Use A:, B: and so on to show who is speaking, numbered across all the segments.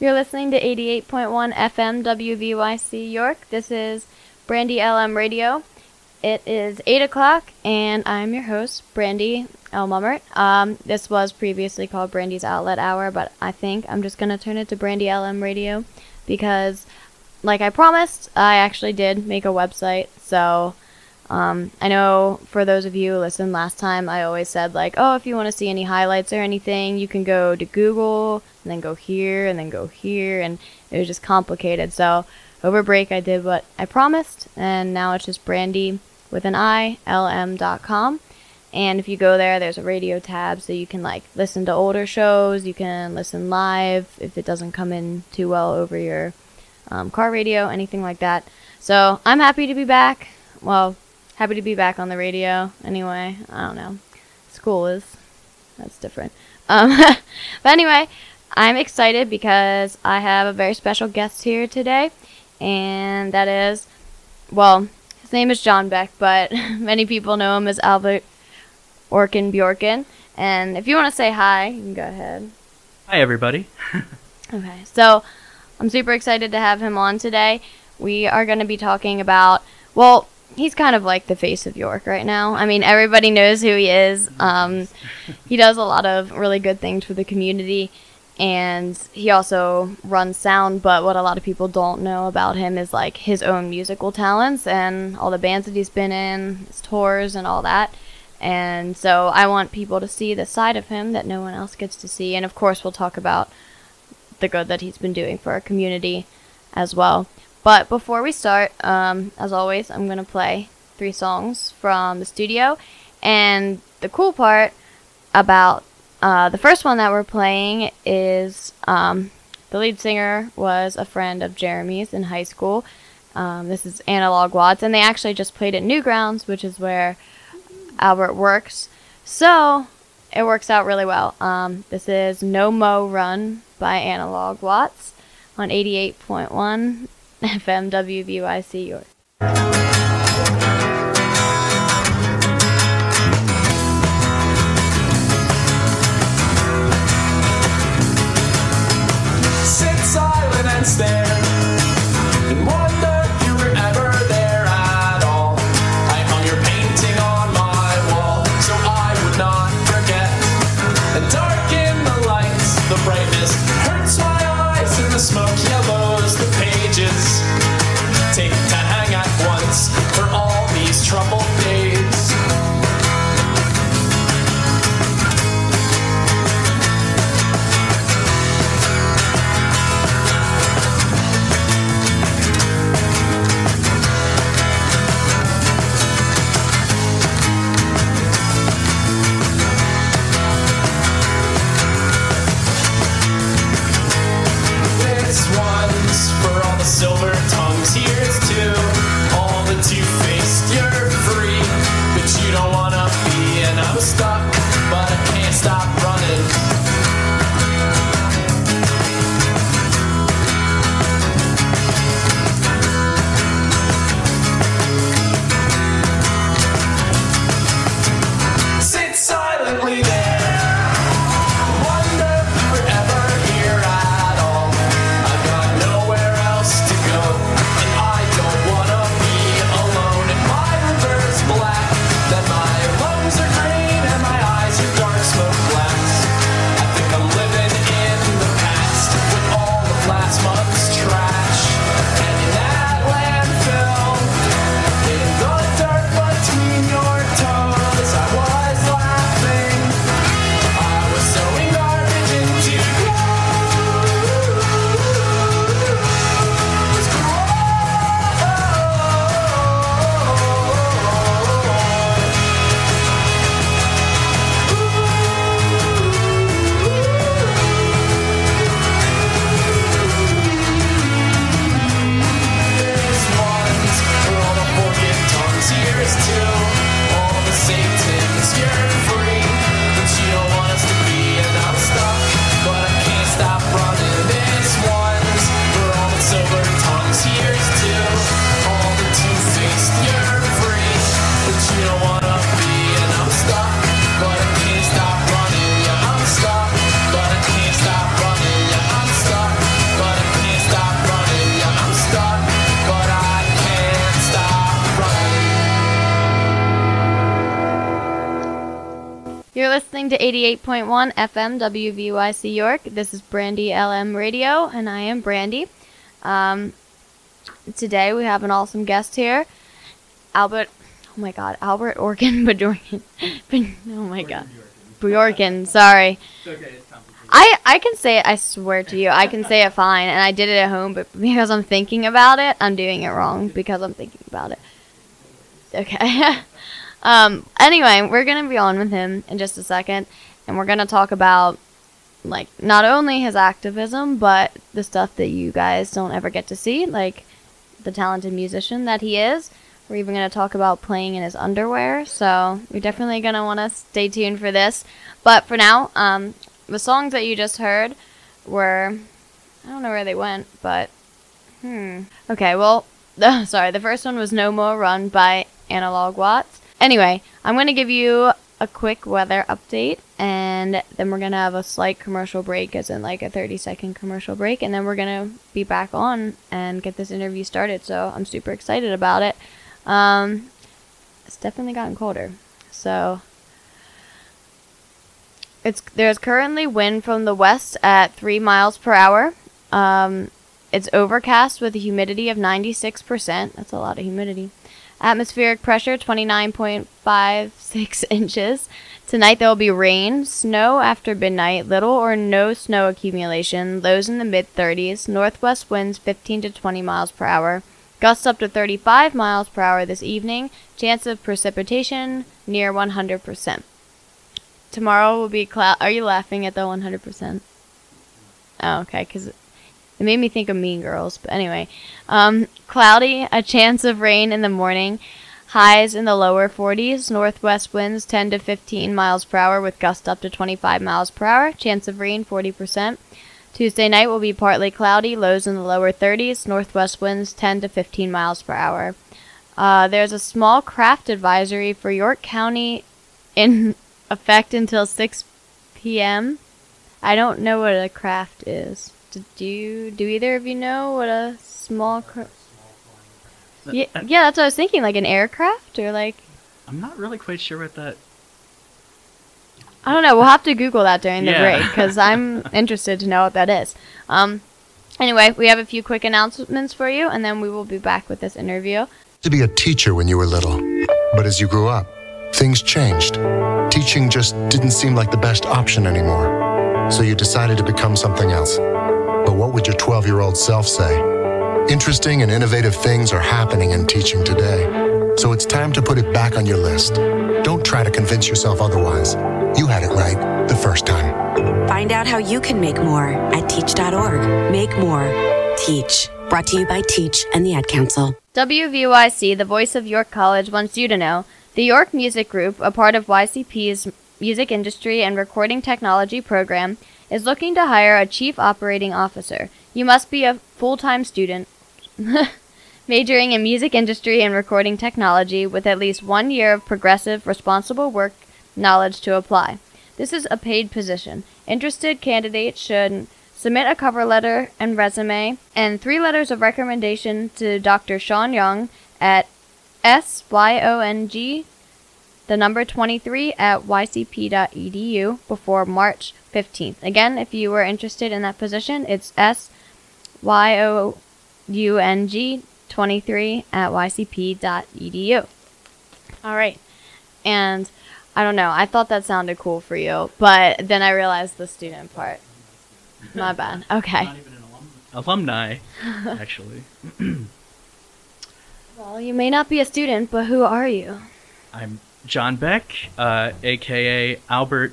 A: You're listening to 88.1 FM WVYC York. This is Brandy LM Radio. It is 8 o'clock, and I'm your host, Brandy L. Mummert. Um, this was previously called Brandy's Outlet Hour, but I think I'm just going to turn it to Brandy LM Radio because, like I promised, I actually did make a website. So um, I know for those of you who listened last time, I always said, like, oh, if you want to see any highlights or anything, you can go to Google and then go here and then go here. And it was just complicated. So over break, I did what I promised, and now it's just Brandy with an I, lm.com. And if you go there, there's a radio tab so you can like listen to older shows, you can listen live if it doesn't come in too well over your um, car radio, anything like that. So I'm happy to be back. Well, happy to be back on the radio anyway. I don't know. School is that's different. Um, but anyway, I'm excited because I have a very special guest here today, and that is, well, his name is John Beck, but many people know him as Albert Orkenbjorken. And if you want to say hi, you can go ahead.
B: Hi, everybody.
A: Okay, so I'm super excited to have him on today. We are going to be talking about, well, he's kind of like the face of York right now. I mean, everybody knows who he is. Um, he does a lot of really good things for the community, and he also runs sound. But what a lot of people don't know about him is like his own musical talents and all the bands that he's been in, his tours, and all that. And so I want people to see the side of him that no one else gets to see. And of course, we'll talk about the good that he's been doing for our community as well. But before we start, um, as always, I'm going to play three songs from the studio. And the cool part about uh, the first one that we're playing is um, the lead singer was a friend of Jeremy's in high school. Um, this is Analog Watts, and they actually just played at Newgrounds, which is where Albert works. So it works out really well. Um, this is No Mo Run by Analog Watts on 88.1 FM York.
C: Sit silent and stare. And wonder
A: listening to 88.1 FM WVYC York. This is Brandy LM Radio, and I am Brandy. Um, today we have an awesome guest here, Albert. Oh my God, Albert Orkin Bajorkin. oh my God, Bjorkin. Sorry. I, I can say it, I swear to you, I can say it fine, and I did it at home, but because I'm thinking about it, I'm doing it wrong because I'm thinking about it. Okay. um, anyway, we're going to be on with him in just a second, and we're going to talk about, like, not only his activism, but the stuff that you guys don't ever get to see, like the talented musician that he is. We're even going to talk about playing in his underwear, so you're definitely going to want to stay tuned for this. But for now, um, the songs that you just heard were I don't know where they went, but hmm. Okay, well, sorry. The first one was No More Run by Analog Watts. Anyway, I'm going to give you a quick weather update and then we're going to have a slight commercial break as in like a 30 second commercial break and then we're going to be back on and get this interview started. So, I'm super excited about it. Um it's definitely gotten colder. So, it's there's currently wind from the west at three miles per hour. Um, it's overcast with a humidity of 96%. That's a lot of humidity. Atmospheric pressure 29.56 inches. Tonight there will be rain, snow after midnight, little or no snow accumulation, lows in the mid 30s, northwest winds 15 to 20 miles per hour, gusts up to 35 miles per hour this evening, chance of precipitation near 100%. Tomorrow will be cloud. Are you laughing at the 100%? Oh, okay, because it made me think of Mean Girls. But anyway, um, cloudy, a chance of rain in the morning. Highs in the lower 40s. Northwest winds 10 to 15 miles per hour with gusts up to 25 miles per hour. Chance of rain 40%. Tuesday night will be partly cloudy. Lows in the lower 30s. Northwest winds 10 to 15 miles per hour. Uh, there's a small craft advisory for York County in effect until 6 p.m. I don't know what a craft is. Do you? Do either of you know what a small craft? Yeah, yeah, that's what I was thinking. Like an aircraft, or like
C: I'm not really quite sure what that.
A: I don't know. We'll have to Google that during the
C: Yeah.
A: break because I'm interested to know what that is. Um. Anyway, we have a few quick announcements for you, and then we will be back with this interview.
D: to be a teacher when you were little. But as you grew up, things changed. Teaching just didn't seem like the best option anymore. So you decided to become something else. But what would your 12 year old self say? Interesting and innovative things are happening in teaching today. So it's time to put it back on your list. Don't try to convince yourself otherwise. You had it right the first time.
E: Find out how you can make more at teach.org. Make more. Teach. Brought to you by Teach and the Ad Council.
A: WVYC, the voice of York College, wants you to know the York Music Group, a part of YCP's Music Industry and Recording Technology program, is looking to hire a chief operating officer. You must be a full time student majoring in music industry and recording technology with at least one year of progressive, responsible work knowledge to apply. This is a paid position. Interested candidates should submit a cover letter and resume and three letters of recommendation to Dr. Sean Young at syoung the number 23 at ycp.edu before March 15th. Again, if you were interested in that position, it's S Y O U N G 23 at ycp.edu. All right. And I don't know. I thought that sounded cool for you, but then I realized the student part. My bad. Okay.
C: Not even an alum- alumni, actually.
A: Well, you may not be a student, but who are you?
C: I'm John Beck, uh, aka Albert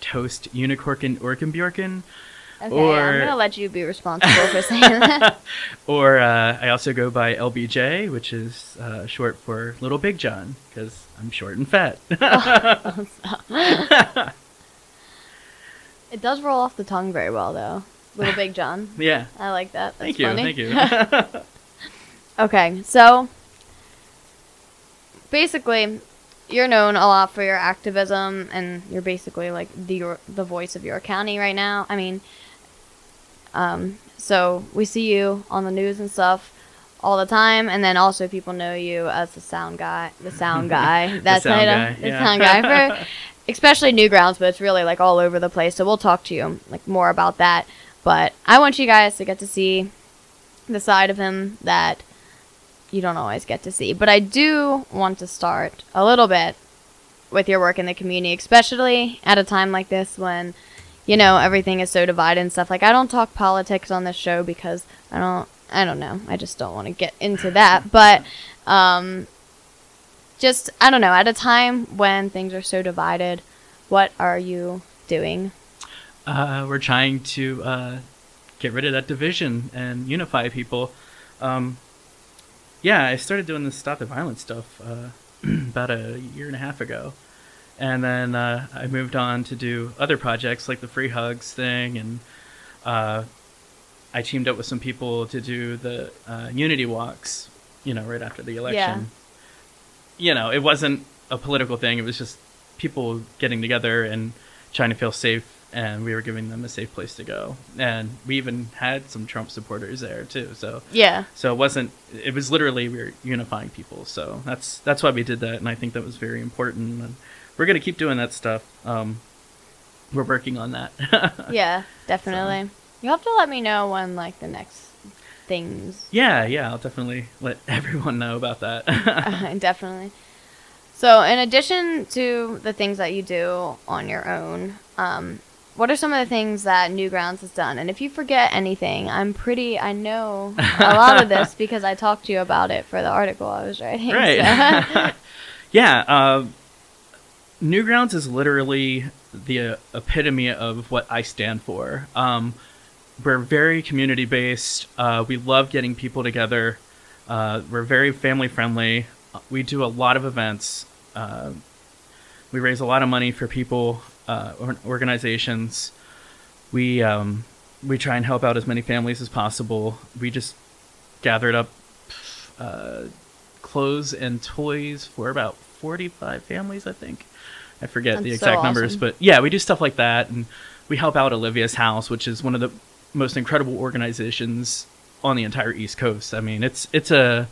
C: Toast Unicorkin Orkenbjorken,
A: Okay,
C: Or-
A: I'm gonna let you be responsible for saying that.
C: or uh, I also go by LBJ, which is uh, short for Little Big John, because I'm short and fat.
A: It does roll off the tongue very well, though. Little Big John.
C: yeah.
A: I like that. That's
C: Thank you.
A: funny.
C: Thank you.
A: Okay, so basically, you're known a lot for your activism, and you're basically like the the voice of your county right now. I mean, um, so we see you on the news and stuff all the time, and then also people know you as the sound guy, the sound guy. That's
C: sound guy,
A: the
C: yeah.
A: sound guy for especially Newgrounds, but it's really like all over the place. So we'll talk to you like more about that. But I want you guys to get to see the side of him that you don't always get to see. But I do want to start a little bit with your work in the community, especially at a time like this when you know everything is so divided and stuff. Like I don't talk politics on this show because I don't I don't know. I just don't want to get into that. But um just I don't know, at a time when things are so divided, what are you doing?
C: Uh, we're trying to uh, get rid of that division and unify people. Um, yeah, I started doing this stop the violence stuff uh, about a year and a half ago, and then uh, I moved on to do other projects like the free hugs thing, and uh, I teamed up with some people to do the uh, unity walks. You know, right after the election. You know, it wasn't a political thing. It was just people getting together and trying to feel safe and we were giving them a safe place to go. And we even had some trump supporters there too. So
A: Yeah.
C: so it wasn't it was literally we were unifying people. So that's that's why we did that and i think that was very important. And we're going to keep doing that stuff. Um we're working on that.
A: Yeah, definitely. You'll have to let me know when like the next things.
C: Yeah yeah i'll definitely let everyone know about that.
A: Definitely. So, in addition to the things that you do on your own, um, what are some of the things that Newgrounds has done? And if you forget anything, I'm pretty. I know a lot of this because I talked to you about it for the article I was writing.
C: right
A: so-
C: yeah uh, newgrounds is literally the uh, epitome of what i stand for um, we're very community based uh, we love getting people together uh, we're very family friendly we do a lot of events uh, we raise a lot of money for people uh, organizations we um, we try and help out as many families as possible we just gathered up uh, clothes and toys for about 45 families, I think. I forget the
A: That's so
C: exact numbers,
A: awesome.
C: but yeah, we do stuff like that. And we help out Olivia's House, which is one of the most incredible organizations on the entire East Coast. I mean, it's it's a,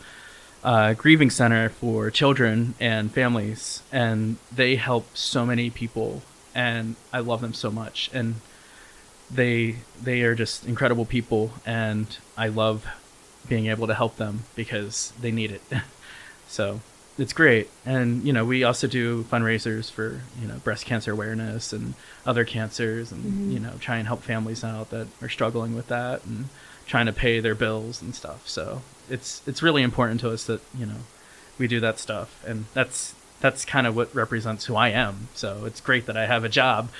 C: uh grieving center for children and families, and they help so many people, and I love them so much. And they they are just incredible people, and I love being able to help them because they need it. so it's great. And you know, we also do fundraisers for you know breast cancer awareness and other cancers, and mm-hmm. you know, try and help families out that are struggling with that and trying to pay their bills and stuff. So it's it's really important to us that you know we do that stuff, and that's that's kind of what represents who I am. So it's great that I have a job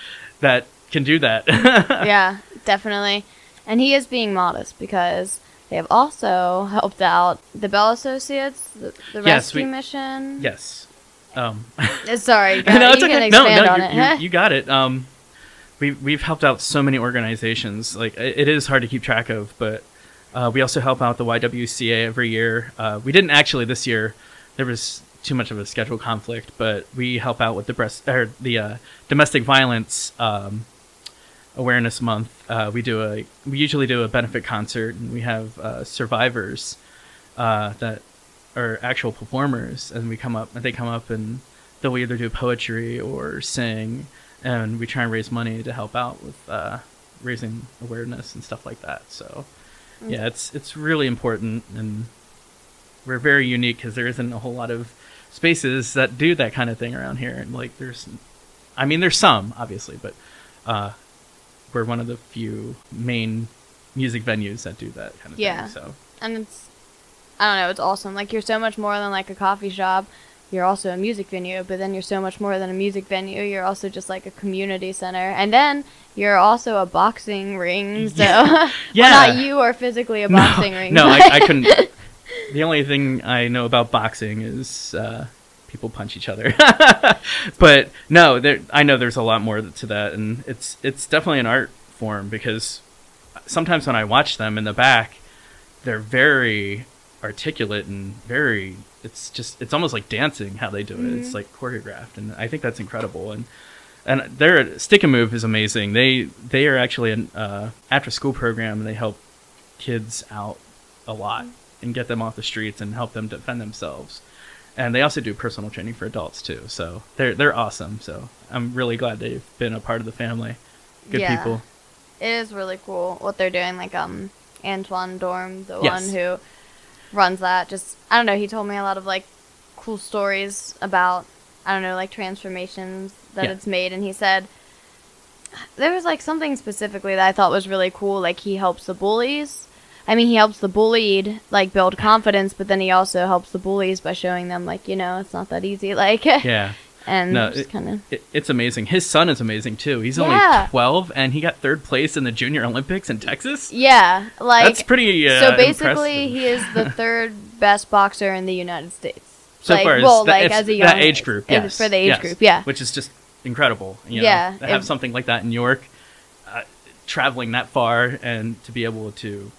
C: that can do that.
A: yeah, definitely. And he is being modest because they have also helped out the Bell Associates, the, the
C: Yes,
A: rescue
C: we-
A: mission.
C: yes. Um,
A: Uh, Sorry, you,
C: no, it's okay. No, no,
A: on
C: you,
A: it.
C: you, you got it. Um, we we've helped out so many organizations. Like it, it is hard to keep track of, but uh, we also help out the YWCA every year. Uh, we didn't actually this year. There was too much of a schedule conflict, but we help out with the breast or the uh, domestic violence um, awareness month. Uh, we do a we usually do a benefit concert, and we have uh, survivors uh, that are actual performers, and we come up and they come up and they'll either do poetry or sing, and we try and raise money to help out with uh, raising awareness and stuff like that. So yeah, it's it's really important, and we're very unique because there isn't a whole lot of spaces that do that kind of thing around here. And like, there's, I mean, there's some obviously, but uh, we're one of the few main music venues that do that kind of
A: Yeah.
C: thing. So
A: and it's I don't know, it's awesome. Like you're so much more than like a coffee shop. You're also a music venue, but then you're so much more than a music venue. You're also just like a community center, and then you're also a boxing ring. So, well,
C: Yeah.
A: not you are physically a boxing ring.
C: No, I, I couldn't. the only thing I know about boxing is uh, people punch each other. but no, there, I know there's a lot more to that, and it's it's definitely an art form because sometimes when I watch them in the back, they're very articulate and very. It's just it's almost like dancing how they do it. It's like choreographed, and I think that's incredible. And and their stick and move is amazing. They they are actually an uh, after school program. and They help kids out a lot and get them off the streets and help them defend themselves. and they also do personal training for adults too. So they're they're awesome. So I'm really glad they've been a part of the family. Good
A: Yeah.
C: people.
A: It is really cool what they're doing. Like um, Antoine Dorm, the
C: Yes.
A: one who runs that, just I don't know. He told me a lot of like cool stories about I don't know like transformations that
C: Yeah.
A: it's made, and he said there was like something specifically that I thought was really cool. Like he helps the bullies. I mean, he helps the bullied like build confidence, but then he also helps the bullies by showing them like you know it's not that easy. Like
C: Yeah.
A: and
C: No, it-
A: kind of
C: It, it's amazing. His son is amazing too. He's
A: Yeah.
C: only 12 and he got third place in the Junior Olympics in Texas.
A: yeah, like
C: That's pretty uh,
A: so basically,
C: impressive.
A: he is the third best boxer in the United States.
C: so
A: like,
C: far as
A: well,
C: that,
A: like as a young
C: that age group, yes,
A: for the age
C: yes,
A: group, yeah.
C: which is just incredible. You know,
A: Yeah,
C: to have
A: it-
C: something like that in New York, uh, traveling that far and to be able to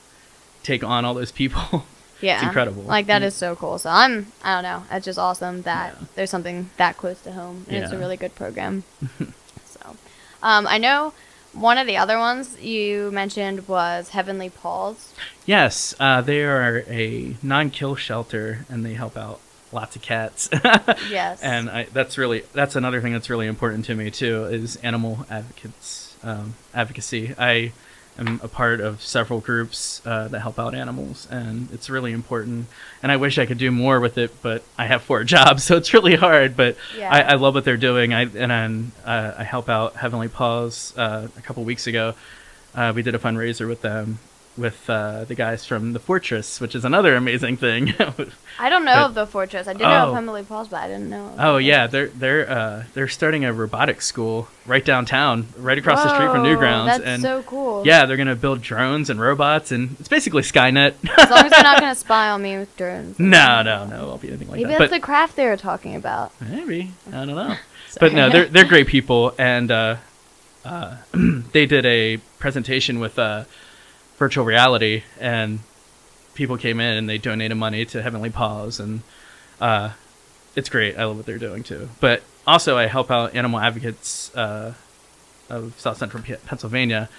C: take on all those people.
A: yeah, it's
C: incredible.
A: Like that
C: Mm.
A: so cool. So I'm, I don't know, it's just awesome that
C: Yeah.
A: there's something that close to home, and it's a really good program. so, um, I know one of the other ones you mentioned was Heavenly Paws.
C: Yes, uh, they are a non-kill shelter, and they help out lots of cats.
A: Yes.
C: and I, that's really that's another thing that's really important to me too is animal advocates um, advocacy. I am a part of several groups uh, that help out animals, and it's really important. And I wish I could do more with it, but I have four jobs, so it's really hard. But
A: Yeah.
C: I, I love what they're doing. I and uh, I help out Heavenly Paws uh, a couple weeks ago. Uh, we did a fundraiser with them with uh, the guys from the Fortress, which is another amazing thing.
A: I don't know
C: But-
A: of the Fortress. I did know
C: Oh.
A: of Heavenly Paws, but I didn't know.
C: Oh
A: the
C: yeah, they're they're uh, they're starting a robotics school right downtown, right across the street from
A: Whoa,
C: Newgrounds,
A: That's
C: and
A: so cool.
C: yeah, they're gonna build drones and robots, and it's basically Skynet.
A: As long as they're not gonna spy on me with drones.
C: no, no, no, won't be anything like
A: Maybe
C: that.
A: that's
C: But
A: the craft they were talking about.
C: maybe I don't know. But no, they're they're great people, and uh, uh, they did a presentation with uh, virtual reality, and people came in and they donated money to Heavenly Paws, and uh, it's great. I love what they're doing too. But also, I help out animal advocates uh, of South Central Pennsylvania